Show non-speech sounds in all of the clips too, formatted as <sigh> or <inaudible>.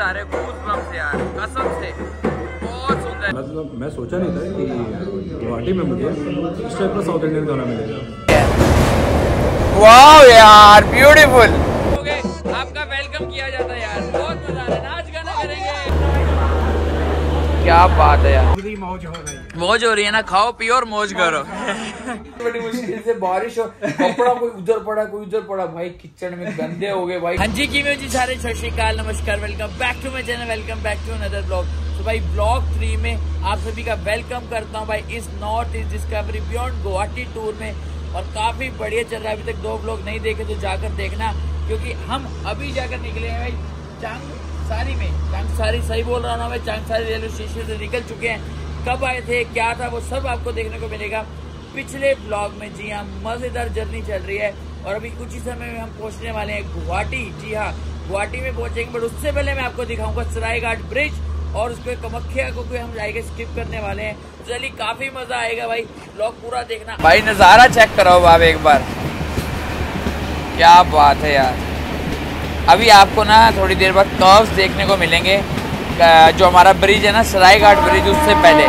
आ रहे goose bumps यार कसम से। बहुत सुंदर। मतलब मैं सोचा नहीं था कि गुवाहाटी में मुझे इस टाइप का साउथ इंडियन गाना मिलेगा। वाह यार ब्यूटीफुल आपका वेलकम किया जाता है। क्या बात है यार। मौज हो रही मौज हो रही है ना खाओ पियो और मौज करो। बड़ी मुश्किल से बारिश हो कपड़ा कोई उधर पड़ा कोई उधर पड़ा। भाई किचन में गंदे हो गए भाई। हाँ जी की जी सारे सत श्रीकाल नमस्कार welcome back to my channel welcome back to another vlog तो भाई ब्लॉग थ्री में आप सभी का वेलकम करता हूँ भाई इस North East discovery beyond Guwahati tour में। और काफ़ी बढ़िया चल रहा है अभी तक दो ब्लॉग नहीं देखे तो जाकर देखना क्योंकि हम अभी जाकर निकले हैं भाई चांग सारी में। चांग सारी सही बोल रहा हूँ मैं चांग सारी रेलवे स्टेशन से निकल चुके हैं। कब आए थे, क्या था, वो सब आपको देखने को मिलेगा। पिछले ब्लॉग में जी हाँ मज़ेदार जर्नी चल रही है और अभी कुछ ही समय में हम पहुँचने वाले हैं गुवाहाटी। जी हाँ गुवाहाटी में पहुँचेंगे, बट उससे पहले मैं आपको दिखाऊँगा सरायघाट ब्रिज और उसके कमख्या को कोई हम जाएँगे स्किप करने वाले हैं। चलिए, काफ़ी मज़ा आएगा भाई ब्लॉग पूरा देखना। भाई, नज़ारा चेक करो आप एक बार। क्या बात है यार। अभी आपको ना थोड़ी देर बाद कर्व्स देखने को मिलेंगे। जो हमारा ब्रिज है ना सराय घाट ब्रिज उससे पहले।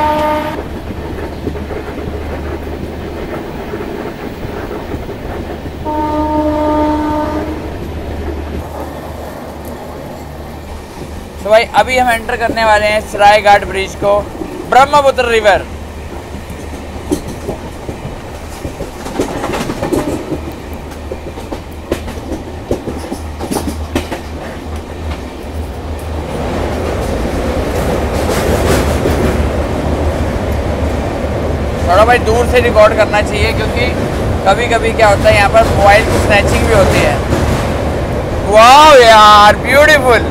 तो भाई, अभी हम एंटर करने वाले हैं सराय घाट ब्रिज को ब्रह्मपुत्र रिवर भाई दूर से रिकॉर्ड करना चाहिए क्योंकि कभी कभी क्या होता है, यहाँ पर मोबाइल स्नैचिंग भी होती है। वाह यार ब्यूटीफुल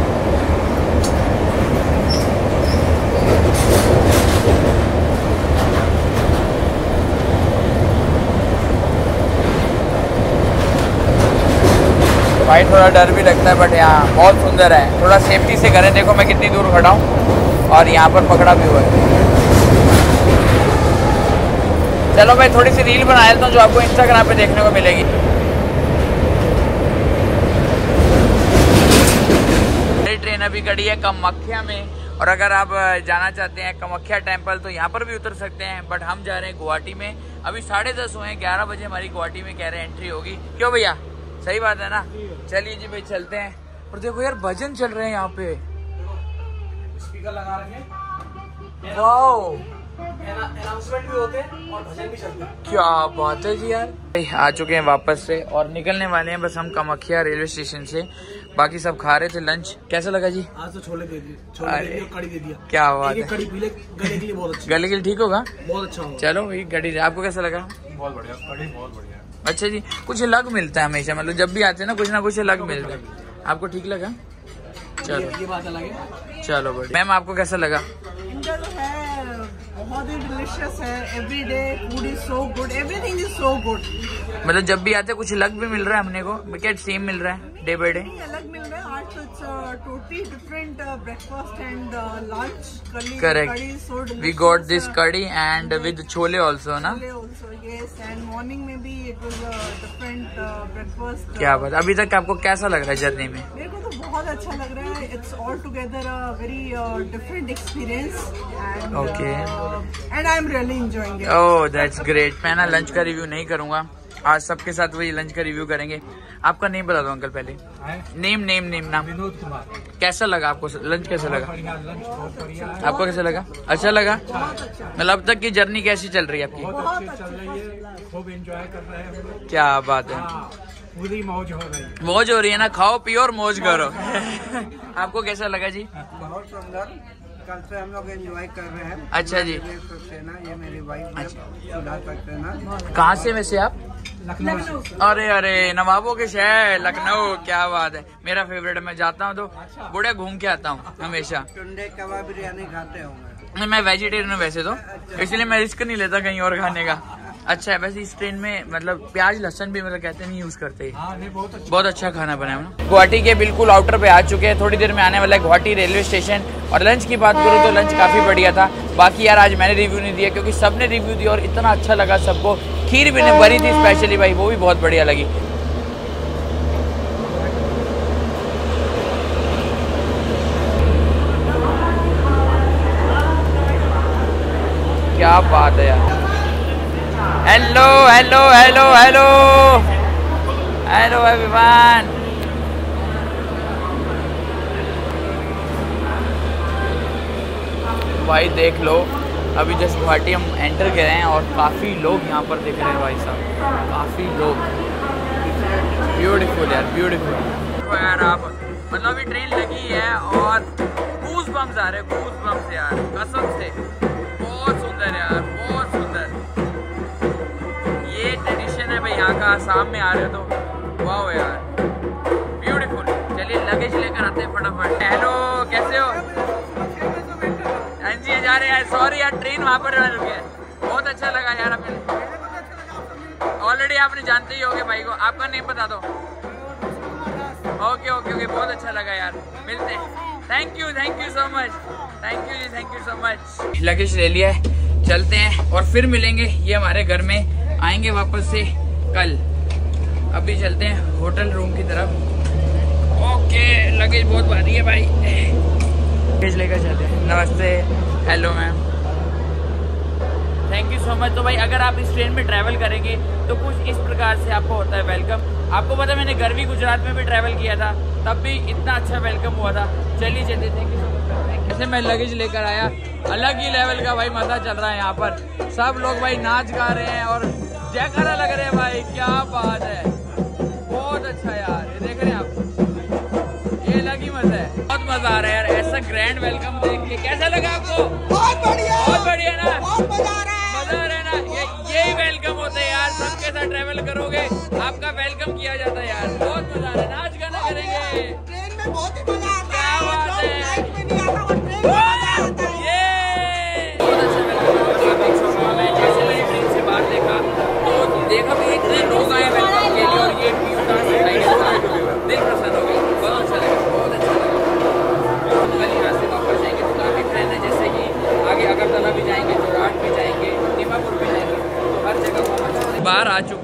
भाई थोड़ा डर भी लगता है बट यहाँ बहुत सुंदर है। थोड़ा सेफ्टी से करें, देखो मैं कितनी दूर खड़ा हूँ। और यहाँ पर पकड़ा भी हुआ है। चलो मैं थोड़ी सी रील बना लेता हूँ जो आपको इंस्टाग्राम पे देखने को मिलेगी। ट्रेन अभी खड़ी है कमख्या में और अगर आप जाना चाहते हैं कमख्या टेंपल तो यहाँ पर भी उतर सकते हैं बट हम जा रहे हैं गुवाहाटी में। अभी साढ़े दस हुए हैं ग्यारह बजे हमारी गुवाहाटी में कह रहे हैं एंट्री होगी। क्यों भैया? सही बात है ना? चलिए जी भाई चलते हैं। और देखो यार भजन चल रहे हैं यहाँ पे। स्पीकर लगा रखे अनाउंसमेंट भी होते हैं और भजन भी चलते हैं। क्या बात है जी यार। आ चुके हैं वापस से और निकलने वाले हैं बस हम कमख्या रेलवे स्टेशन से। बाकी सब खा रहे थे लंच। कैसा लगा जी? आज तो छोले दे दिए छोले दे दिए कड़ी दे दिया। क्या बात है। कड़ी पीले गले के लिए बहुत अच्छा। गले के लिए ठीक होगा? बहुत अच्छा होगा। चलो भाई गड़ी आपको कैसा लगा? बहुत बढ़िया कड़ी बहुत बढ़िया अच्छा जी कुछ अलग मिलता है हमेशा मतलब जब भी आते हैं ना कुछ ना कुछ अलग मिलता है। आपको ठीक लगा? चलो। ये बात अलग है। चलो बढ़िया। मैम आपको कैसा लगा? बहुत ही डिलीशियस है. Every day food is so good everything is so good मतलब जब भी आते कुछ अलग भी मिल रहा है हमने को। क्या सेम मिल रहा है डे बाई डे अलग मिल रहा है में भी ब्रेकफास्ट क्या बात अभी तक आपको कैसा लग रहा है जर्नी में? मेरे को तो बहुत अच्छा लग रहा है। It's all together very different experience okay and I am really enjoying oh that's great मैं ना लंच का रिव्यू नहीं करूँगा। आज सबके साथ वही लंच का रिव्यू करेंगे। आपका नेम बता दो अंकल पहले। नेम नेम नेम नाम। विनोद कुमार। कैसा लगा आपको लंच कैसा लगा? आपको कैसा लगा? अच्छा लगा? मतलब अब तक की जर्नी कैसी चल रही है आपकी? है। हैं क्या बात है। पूरी मौज हो रही है। मौज हो रही है ना? खाओ पियो और मौज करो। <laughs> आपको कैसा लगा जी? बहुत सुंदर। कल से हम लोग एंजॉय कर रहे हैं। अच्छा जी। सक्सेना ये मेरी वाइफ सुधा सक्सेना कहाँ से वैसे आप? लखनऊ अरे अरे नवाबों के शहर लखनऊ क्या बात है। मेरा फेवरेट मैं जाता हूँ तो बुढ़े घूम के आता हूँ हमेशा। टुंडे कबाब बिरयानी खाते हूँ मैं वेजिटेरियन हूँ वैसे तो इसलिए मैं रिस्क नहीं लेता कहीं और खाने का। अच्छा है वैसे इस ट्रेन में मतलब प्याज लहसन भी मतलब कहते नहीं यूज़ करते। आ, नहीं, बहुत अच्छा, बहुत अच्छा खाना बनाया गुवाहाटी के बिल्कुल आउटर पे आ चुके हैं। थोड़ी देर में आने वाला है गुवाहाटी रेलवे स्टेशन। और लंच की बात करूँ तो लंच काफ़ी बढ़िया था। बाकी यार आज मैंने रिव्यू नहीं दिया क्योंकि सबने रिव्यू दिया और इतना अच्छा लगा सबको। खीर भी भरी थी स्पेशली भाई वो भी बहुत बढ़िया लगी। क्या बात है यार। Hello hello hello hello hello everyone भाई, देख लो। अभी जस्ट गुवाहाटी हम एंटर कर रहे हैं और काफ़ी लोग यहाँ पर देख रहे हैं भाई साहब। काफ़ी लोग। ब्यूटीफुल यार ब्यूटीफुल यार आप मतलब अभी ट्रेन लगी है और गूज बम्स आ रहे हैं गूज बम्स यार। कसम से। बहुत सुंदर यार। यहाँ का आसाम में आ रहे हो तो वाह यार। ब्यूटीफुल चलिए लगेज लेकर आते हैं फटाफट। हेलो, कैसे हो? हाँ जी, जा रहे हैं सॉरी यार ट्रेन वहाँ पर रुके है। बहुत अच्छा लगा यार आपने। ऑलरेडी आपने जानते ही होगे भाई को। आपका नेम बता दो। ओके ओके ओके बहुत अच्छा लगा यार। मिलते हैं। Thank you thank you so much thank you ji thank you so much luggage ले लिया है। चलते हैं और फिर मिलेंगे ये हमारे घर में। आएँगे वापस से। कल। अभी चलते हैं होटल रूम की तरफ़। ओके, लगेज बहुत भारी है भाई। लगेज लेकर चलते हैं। नमस्ते। Hello ma'am thank you so much तो भाई, अगर आप इस ट्रेन में ट्रैवल करेंगे तो कुछ इस प्रकार से आपको होता है वेलकम आपको पता मैंने गर्वी गुजरात में भी ट्रैवल किया था, तब भी इतना अच्छा वेलकम हुआ था। चलिए चलिए थैंक यू सो मच जैसे मैं लगेज लेकर आया। अलग ही लेवल का भाई मज़ा चल रहा है यहाँ पर। सब लोग भाई नाच गा रहे हैं और जयकारा लग रहे हैं भाई क्या बात है। बहुत अच्छा यार ये देख रहे हैं आप। ये अलग ही मज़ा है। बहुत मज़ा आ रहा है यार ऐसा ग्रैंड वेलकम देख के। कैसा लगा आपको? बहुत बढ़िया। बहुत बढ़िया ना। बहुत मज़ा आ रहा है। मज़ा आ रहा है ना? ये यही वेलकम होते हैं यार सबके साथ ट्रेवल करोगे आपका वेलकम किया जाता है यार। बहुत मज़ा आ रहा है नाच गाना करेंगे। ट्रेन में बहुत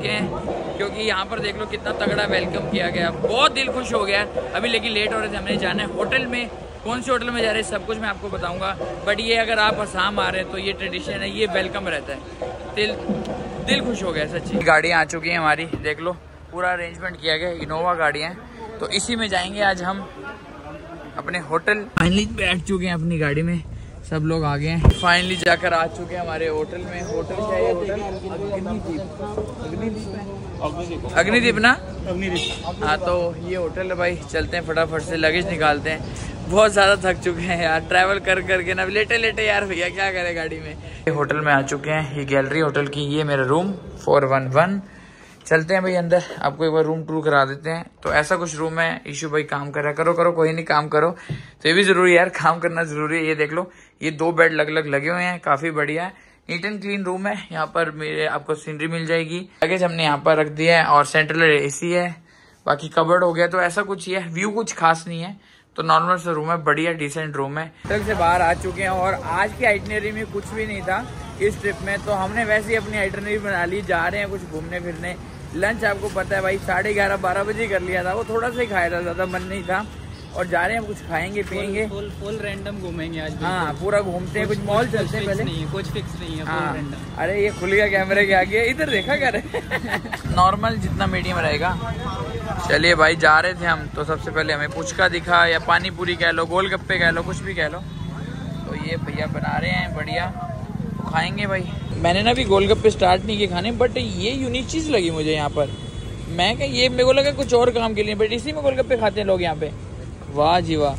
चुके हैं, क्योंकि यहाँ पर देख लो कितना तगड़ा वेलकम किया गया। बहुत दिल खुश हो गया अभी लेकिन लेट हो रहे थे, हमने जाना है होटल में। कौन से होटल में जा रहे हैं, सब कुछ मैं आपको बताऊँगा। बट ये अगर आप आसाम आ रहे हैं तो ये ट्रेडिशन है, ये वेलकम रहता है। दिल दिल खुश हो गया सच्ची। गाड़ियाँ आ चुकी हैं हमारी, देख लो। पूरा अरेंजमेंट किया गया इनोवा गाड़ियाँ हैं। तो इसी में जाएँगे, आज हम अपने होटल फाइनली बैठ चुके हैं अपनी गाड़ी में। सब लोग आ गए हैं। फाइनली जाकर आ चुके हैं हमारे होटल में। होटल क्या है होटल? अग्निदीप। अग्निदीप ना? हाँ तो ये होटल है भाई। चलते हैं फटाफट से लगेज निकालते हैं। बहुत ज़्यादा थक चुके हैं यार। ट्रैवल कर करके ना लेटे लेटे यार भैया क्या करे गाड़ी में? ये होटल में आ चुके हैं। ये गैलरी होटल की ये मेरा रूम फोर वन वन चलते हैं भाई अंदर। आपको एक बार रूम टूर करा देते हैं। तो ऐसा कुछ रूम है। इशू भाई काम कर रहा करो करो कोई नहीं काम करो। तो ये भी ज़रूरी है यार काम करना ज़रूरी है। ये देख लो। ये दो बेड लग लग लगे हुए हैं, काफ़ी बढ़िया है। नीट एंड क्लीन रूम है, यहाँ पर मेरे आपको सीनरी मिल जाएगी। लगेज हमने यहाँ पर रख दिया है और सेंट्रल एसी है। बाकी कबर्ड हो गया तो ऐसा कुछ ही है। व्यू कुछ खास नहीं है तो नॉर्मल सा रूम है, बढ़िया डिसेंट रूम है। होटल से बाहर आ चुके हैं और आज की आइटनरी में कुछ भी नहीं था इस ट्रिप में तो हमने वैसे ही अपनी आइटनरी बना ली, जा रहे हैं कुछ घूमने फिरने। लंच आपको पता है भाई, साढ़े ग्यारह बारह बजे कर लिया था, वो थोड़ा सा ही खाया था, ज़्यादा मन नहीं था। और जा रहे हैं कुछ खाएँगे पियेंगे। फुल फुल रैंडम घूमेंगे आज हाँ पूरा घूमते हैं कुछ मॉल चलते हैं पहले। नहीं कुछ फिक्स नहीं है हाँ। अरे ये खुल गया कैमरे के आगे। इधर देखा कर। <laughs> नॉर्मल जितना मीडियम रहेगा। चलिए भाई जा रहे थे हम। तो सबसे पहले हमें पुचका दिखा या पानी पूरी कह लो गोलगप्पे कह लो कुछ भी कह लो। तो ये भैया बना रहे हैं बढ़िया। तो खाएँगे भाई। मैंने ना भी गोलगप्पे स्टार्ट नहीं किए खाने बट ये यूनिक चीज़ लगी मुझे यहाँ पर। मैं क्या ये मेरे को लगा कुछ और काम के लिए बट इसी में गोलगप्पे खाते हैं लोग यहाँ पे। वाह जी वाह।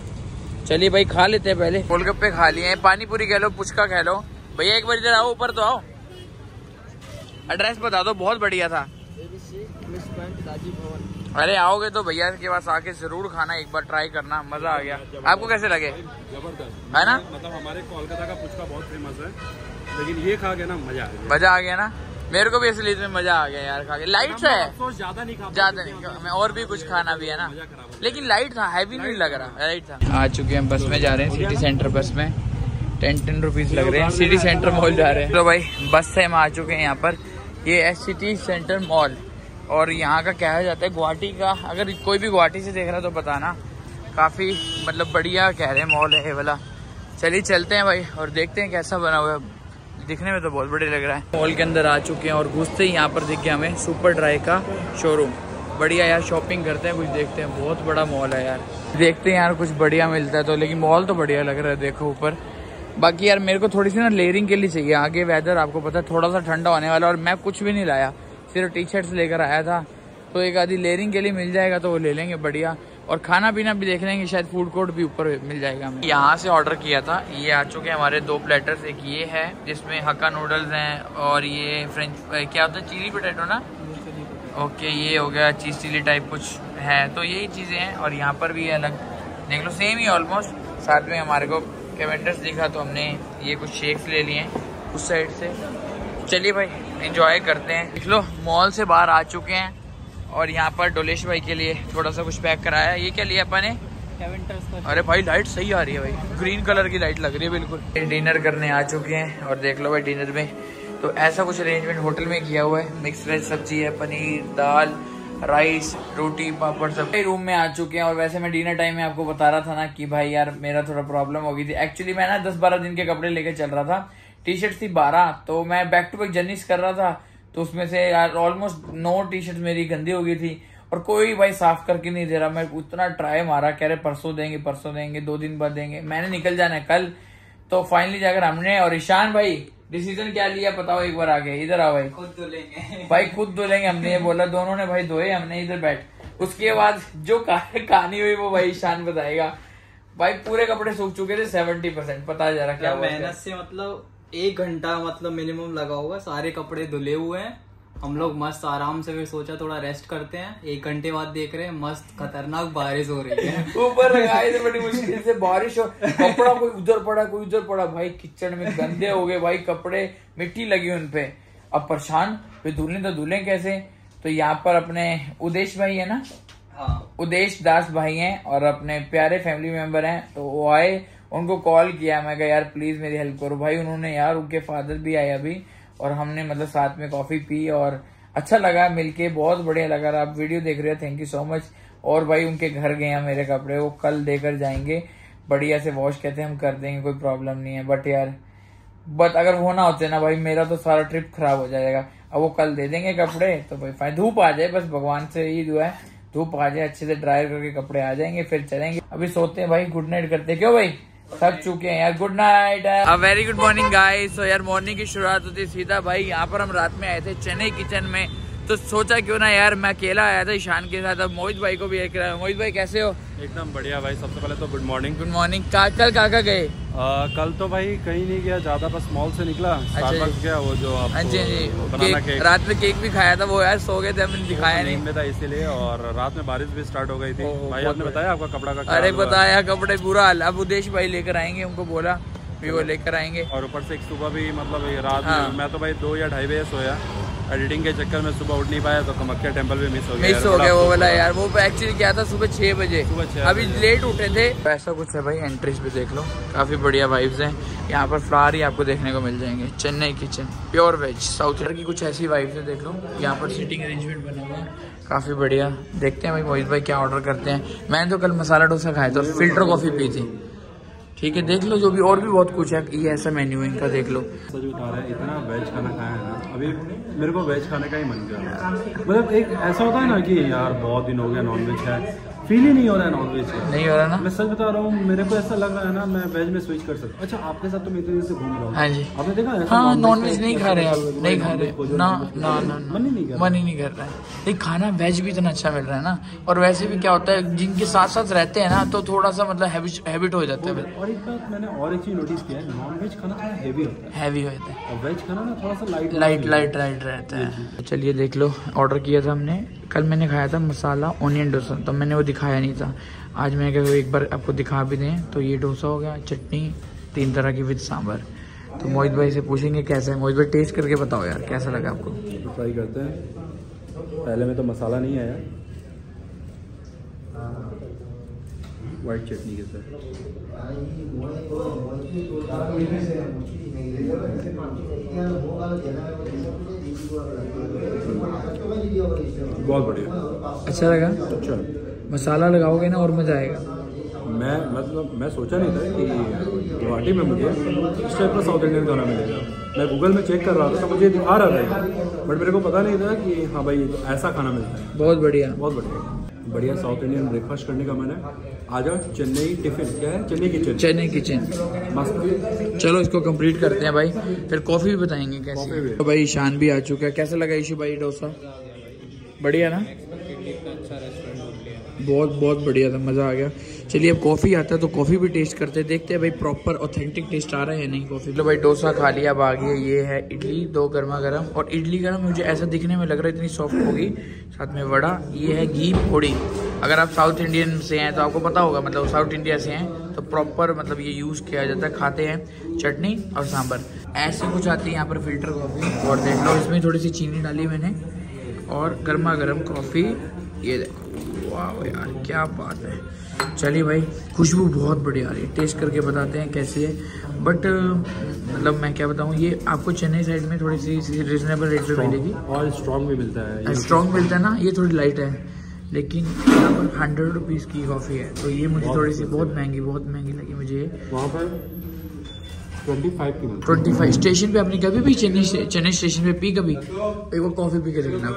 चलिए भाई खा लेते हैं पहले। गोलगप्पे खा लिए हैं। पानी पूरी कह लो पुचका कह लो। भैया एक बार इधर आओ ऊपर तो आओ। एड्रेस बता दो बहुत बढ़िया था। अरे आओगे तो भैया के पास आके ज़रूर खाना एक बार ट्राई करना मज़ा आ गया। आपको कैसे लगे? ज़बरदस्त। है ना? मतलब हमारे कोलकाता का पुचका बहुत फ़ेमस है लेकिन ये खा के ना मज़ा आ गया। मज़ा आ गया ना? मेरे को भी इसलिए इसमें मज़ा आ गया यार खा के। लाइट सा है। ज़्यादा नहीं खा ज़्यादा नहीं मैं और भी कुछ खाना भी है ना। लेकिन लाइट था हैवी नहीं लग रहा। लाइट था। आ चुके हैं बस में जा रहे हैं सिटी सेंटर बस में। टेन टेन रुपीज़ लग रहे हैं। सिटी सेंटर मॉल जा रहे हैं। तो भाई बस से हम आ चुके हैं यहाँ पर। ये है सिटी सेंटर मॉल और यहाँ का कहा जाता है गुवाहाटी का। अगर कोई भी गुवाहाटी से देख रहा है तो बताना। काफ़ी मतलब बढ़िया कह रहे हैं मॉल है ये वाला। चलिए चलते हैं भाई और देखते हैं कैसा बना हुआ है। दिखने में तो बहुत बढ़िया लग रहा है। मॉल के अंदर आ चुके हैं और घुसते ही यहाँ पर दिख गया हमें सुपर ड्राई का शोरूम बढ़िया यार शॉपिंग करते हैं, कुछ देखते हैं। बहुत बड़ा मॉल है यार। देखते हैं यार, कुछ बढ़िया मिलता है तो लेकिन मॉल तो बढ़िया लग रहा है, देखो ऊपर। बाकी यार मेरे को थोड़ी सी ना लेयरिंग के लिए चाहिए। आगे वेदर आपको पता है, थोड़ा सा ठंडा होने वाला और मैं कुछ भी नहीं लाया। सिर्फ़ टी शर्ट्स लेकर आया था। तो एक आधी लेयरिंग के लिए मिल जाएगा तो वो ले लेंगे, बढ़िया। और खाना पीना भी देख लेंगे, शायद फ़ूड कोर्ट भी ऊपर मिल जाएगा हमें। यहाँ से ऑर्डर किया था। ये आ चुके हैं हमारे दो प्लेटर्स एक ये है, जिसमें हक्का नूडल्स हैं और ये फ्रेंच क्या होता है चिली पोटैटो ना? ओके ये हो गया चीज़ चिली टाइप कुछ है। तो यही चीज़ें हैं और यहाँ पर भी अलग देख लो सेम ही ऑलमोस्ट साथ में हमारे को कैवेंटर्स दिखा तो हमने ये कुछ शेक्स ले लिए उस साइड से। चलिए भाई एंजॉय करते हैं। देख लो मॉल से बाहर आ चुके हैं। और यहाँ पर डोलेश भाई के लिए थोड़ा सा कुछ पैक कराया ये क्या लिया अपन ने? अरे भाई लाइट सही आ रही है भाई। ग्रीन कलर की लाइट लग रही है बिल्कुल। डिनर करने आ चुके हैं और देख लो भाई डिनर में। तो ऐसा कुछ अरेंजमेंट होटल में किया हुआ है। मिक्स वेज सब्ज़ी है पनीर दाल राइस रोटी पापड़ सब। रूम में आ चुके हैं और वैसे मैं डिनर टाइम में आपको बता रहा था ना कि भाई यार मेरा थोड़ा प्रॉब्लम हो गई थी। एक्चुअली मैं ना दस बारह दिन के कपड़े लेके चल रहा था। टी शर्ट थी बारह तो मैं बैक टू बैक जर्नीस कर रहा था। तो उसमें से यार ऑलमोस्ट नौ टी शर्ट मेरी गंदी हो गई थी। और कोई भाई साफ़ करके नहीं दे रहा। मैं उतना ट्राई मारा कह रहे परसों देंगे परसों देंगे दो दिन बाद देंगे। मैंने निकल जाना है कल। तो फाइनली जाकर हमने और ईशान भाई डिसीज़न क्या लिया बताओ एक बार आगे। इधर आओ भाई। खुद धुलेंगे भाई खुद धोलेंगे हमने ये बोला दोनों ने भाई धोए हमने इधर बैठ उसके बाद जो कहानी हुई वो भाई ईशान बताएगा। भाई पूरे कपड़े सूख चुके थे सेवेंटी परसेंट पता जा रहा क्या। मेहनत से मतलब एक घंटा मतलब मिनिमम लगा होगा। सारे कपड़े धुले हुए हैं। हम लोग मस्त आराम से फिर सोचा थोड़ा रेस्ट करते हैं। एक घंटे बाद देख रहे हैं मस्त खतरनाक बारिश हो रही है। <laughs> ऊपर लगाए थे बड़ी मुश्किल से बारिश हो। कपड़ा कोई उधर पड़ा कोई उधर पड़ा। भाई किचन में गंदे हो गए। भाई कपड़े मिट्टी लगी उन पे। अब परेशान फिर धुलने तो धुले कैसे? तो यहाँ पर अपने उदेश भाई है ना? हाँ। उदेश दास भाई हैं और अपने प्यारे फैमिली मेंबर हैं। तो वो आए उनको कॉल किया। मैं कहा, यार प्लीज़ मेरी हेल्प करो। भाई, उन्होंने, यार, उनके फादर भी आए अभी और हमने मतलब साथ में कॉफ़ी पी और अच्छा लगा मिलके, बहुत बढ़िया लगा आप वीडियो देख रहे हो थैंक यू सो मच और भाई, उनके घर गए मेरे कपड़े, वो कल देकर जाएँगे। बढ़िया से वॉश कहते हम कर देंगे, कोई प्रॉब्लम नहीं है। बट यार बट अगर वो ना होते ना भाई, मेरा तो सारा ट्रिप खराब हो जाएगा। अब वो कल दे देंगे कपड़े तो भाई फाइन धूप आ जाए, बस भगवान से यही दुआ है। धूप आ जाए, अच्छे से ड्राई करके कपड़े आ जाएँगे, फिर चलेंगे। अभी सोते हैं भाई गुड नाइट करते क्यों भाई? थक चुके हैं यार। Good night very good morning guys तो यार मॉर्निंग की शुरुआत होती सीधा। भाई, यहाँ पर हम रात में आए थे, चेन्नई किचन में। तो सोचा क्यों ना यार मैं अकेला आया था ईशान के साथ अब मोहित भाई को भी एक रहा मोहित भाई कैसे हो? एकदम बढ़िया भाई सबसे पहले तो गुड मॉर्निंग गुड मॉर्निंग कल काका गए? आ, कल तो भाई कहीं नहीं गया ज़्यादा बस मॉल से निकला अच्छा गया वो जो हाँ जी हाँ जी। रात में केक भी खाया था वो यार सो गए थे हमने दिखाया नहीं। नींद में था इसीलिए और रात में बारिश भी स्टार्ट हो गई थी। भाई आपने बताया आपका कपड़ा का अरे बताया कपड़े बुरा हाल अब उदेश भाई लेकर आएँगे उनको बोला भी वो लेकर आएँगे। और ऊपर से एक सुबह भी मतलब रात हाँ। में मैं तो भाई दो या ढाई बजे सोया। एडिटिंग के चक्कर में सुबह उठ नहीं पाया तो कमक्या टेंपल भी मिस हो गया मिस हो गया वो वाला यार वो एक्चुअली क्या था सुबह छह बजे। सुबह अभी लेट उठे थे। ऐसा कुछ है भाई एंट्रीज भी देख लो। काफ़ी बढ़िया वाइब्स हैं। यहाँ पर फ्लावर ही आपको देखने को मिल जाएँगे। Chennai kitchen pure veg south की कुछ ऐसी वाइब्स है देख लो। यहाँ पर सीटिंग अरेंजमेंट बना हुआ है। काफ़ी बढ़िया। देखते हैं भाई मोहित भाई क्या ऑर्डर करते हैं। मैंने तो कल मसाला डोसा खाया था और फ़िल्टर कॉफ़ी पी थी। ठीक है देख लो जो भी और भी बहुत कुछ है। ये ऐसा मेन्यू है इनका देख लो। सच बता रहा है इतना वेज खाना खाया है ना अभी मेरे को वेज खाने का ही मन कर रहा है। मतलब एक ऐसा होता है ना कि यार बहुत दिन हो गया नॉन वेज है फील ही नहीं हो रहा है नॉन वेज का। नहीं हो रहा ना। मैं सच बता रहा हूँ मेरे को ऐसा लग रहा है ना मैं वेज में स्विच कर सकता अच्छा आपके साथ तो मैं इतनी देर से घूम रहा हूँ। हाँ जी। आपने देखा हाँ नॉन वेज नहीं खा रहे आप नहीं खा रहे। ना ना ना मन ही नहीं कर मन ही नहीं कर रहा है। लेकिन खाना वेज भी इतना अच्छा मिल रहा है ना और वैसे भी क्या होता है जिनके साथ साथ रहते हैं ना तो थोड़ा सा मतलब हैबिट हो जाता है। और एक बात मैंने और एक चीज़ नोटिस किया है नॉन वेज खाना थोड़ा हैवी होता है। हैवी होता है। और वेज खाना ना थोड़ा सा लाइट लाइट लाइट लाइट रहता है। चलिए देख लो ऑर्डर किया था हमने। कल मैंने खाया था मसाला ओनियन डोसा तो मैंने वो दिखाया नहीं था। आज मैंने कहा एक बार आपको दिखा भी दें तो ये डोसा हो गया चटनी तीन तरह की विद सांभर। तो मोहित भाई से पूछेंगे कैसा है। मोहित भाई टेस्ट करके बताओ यार कैसा लगा आपको? तो ट्राई करते हैं। पहले में तो मसाला नहीं आया। वाइट चटनी के साथ बहुत बढ़िया। अच्छा लगा? अच्छा। मसाला लगाओगे ना और मज़ा आएगा। मैं मतलब मैं सोचा नहीं था कि गुवाहाटी में मुझे इस टाइप का साउथ इंडियन खाना मिलेगा। मैं गूगल में चेक कर रहा था तो मुझे दिखा रहा था। बट मेरे को पता नहीं था कि हाँ भाई ऐसा खाना मिलता है। बहुत बढ़िया। बहुत बढ़िया। बढ़िया साउथ इंडियन ब्रेकफास्ट करने का मन है। आ जाओ चेन्नई टिफ़िन। क्या है? चेन्नई किचन चेन्नई किचन मस्त। चलो इसको कंप्लीट करते हैं भाई। फिर कॉफ़ी भी बताएँगे कैसे। भी। तो भाई ईशान भी आ चुका है। कैसा लगा ईशु भाई डोसा? बढ़िया ना? बहुत बहुत बढ़िया था। मज़ा आ गया। चलिए, अब कॉफ़ी आता है तो कॉफ़ी भी टेस्ट करते हैं। देखते हैं भाई प्रॉपर ऑथेंटिक टेस्ट आ रहा है नहीं कॉफ़ी चलो भाई, डोसा खा लिया, अब आ गया ये है इडली, दो गर्मा गर्म। और इडली गर्म मुझे ऐसा दिखने में लग रहा है इतनी सॉफ्ट होगी, साथ में वड़ा, ये है घी, पोड़ी। अगर आप साउथ इंडियन से हैं तो आपको पता होगा मतलब साउथ इंडिया से हैं तो प्रॉपर मतलब ये यूज़ किया जाता है, खाते हैं चटनी और सांभर। ऐसे कुछ आती है यहाँ पर फ़िल्टर कॉफ़ी और देख लो, इसमें थोड़ी सी चीनी डाली मैंने, और गर्मा गर्म कॉफ़ी ये देखो। वाह यार, क्या बात है। चलिए भाई खुशबू बहुत बढ़िया आ रही है। टेस्ट करके बताते हैं कैसी है। बट मतलब मैं क्या बताऊँ ये आपको चेन्नई साइड में थोड़ी सी रिजनेबल रेट पर मिलेगी। और स्ट्रॉन्ग भी मिलता है स्ट्रॉन्ग मिलता है ना ये थोड़ी लाइट है। लेकिन यहाँ पर हंड्रेड रुपीज़ की कॉफ़ी है। तो ये मुझे थोड़ी सी बहुत महँगी बहुत महँगी लगी मुझे वहाँ पर ट्वेंटी फाइव की मिलती ट्वेंटी फाइव स्टेशन पे आपने कभी भी चेन्नई चेन्नई स्टेशन पे पी कभी? एक बार कॉफ़ी पी के देखना।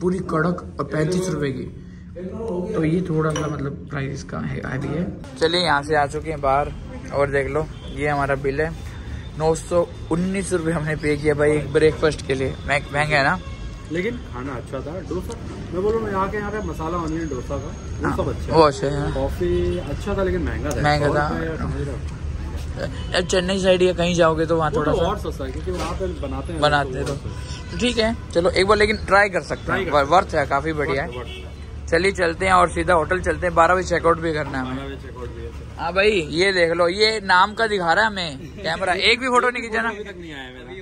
पूरी कड़क और पैंतीस रुपए की। तो ये थोड़ा सा मतलब प्राइस का है हैवी है। चलिए यहाँ से आ चुके हैं बाहर और देख लो ये हमारा बिल है। नौ सौ उन्नीस रुपये हमने पे किया भाई एक ब्रेकफास्ट के लिए। महं- महँगा है ना? लेकिन खाना अच्छा था डोसा। मैं बोलूँ मैं यहाँ के यहाँ का मसाला ऑनियन डोसा का वो सब अच्छा वो है अच्छा है। कॉफ़ी अच्छा था लेकिन महँगा था। महँगा था। हो? चेन्नई साइड या कहीं जाओगे तो वहाँ थोड़ा तो सा और सस्ता है क्योंकि वहाँ पे बनाते हैं। बनाते तो। ठीक है चलो एक बार लेकिन ट्राई कर सकते हैं। वर्थ है। काफ़ी बढ़िया है। चलिए चलते हैं और सीधा होटल चलते हैं। बारह बजे चेकआउट भी करना है हमें। हाँ भाई ये देख लो ये नाम का दिखा रहा है हमें कैमरा <laughs> एक भी फ़ोटो नहीं खींचा ना। तक नहीं आया मेरा।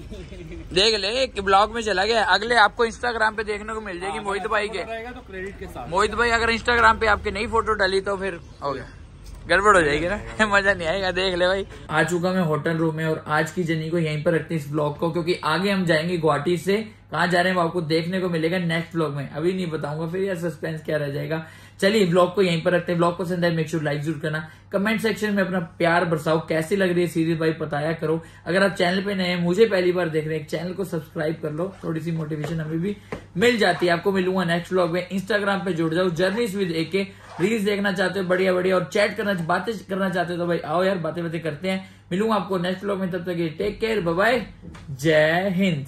<laughs> देख ले एक ब्लॉग में चला गया। अगले आपको इंस्टाग्राम पे देखने को मिल जाएगी मोहित भाई के। तो क्रेडिट के साथ। मोहित भाई अगर इंस्टाग्राम पे आपकी नई फ़ोटो डाली तो फिर हो गया। गड़बड़ हो जाएगी ना? <laughs> मज़ा नहीं आएगा, देख ले भाई। आ चुका मैं होटल रूम में और आज की जर्नी को यहीं पर रखते हैं इस ब्लॉग को, क्योंकि आगे हम जाएँगे गुवाहाटी से। कहाँ जा रहे हैं वो आपको देखने को मिलेगा नेक्स्ट ब्लॉग में। अभी नहीं बताऊँगा, फिर यार सस्पेंस क्या रह जाएगा। चलिए ब्लॉग को यहीं पर रखते हैं। ब्लॉग पसंद है मेक श्योर लाइक ज़रूर करना। कमेंट सेक्शन में अपना प्यार बरसाओ, कैसी लग रही है सीरीज़ भाई, बताया करो। अगर आप चैनल पे नए हैं, मुझे पहली बार देख रहे हैं चैनल को सब्सक्राइब कर लो। थोड़ी सी मोटिवेशन हमें भी मिल जाती है। आपको मिलूँगा नेक्स्ट ब्लॉग में। इंस्टाग्राम पे जुड़ जाओ जर्नीज विद एके रील्स देखना चाहते हो, बढ़िया बढ़िया, और चैट करना, बातें करना चाहते हो तो भाई आओ यार बातें बातें करते हैं। मिलूँगा आपको नेक्स्ट ब्लॉग में, तब तक टेक केयर बाय जय हिंद।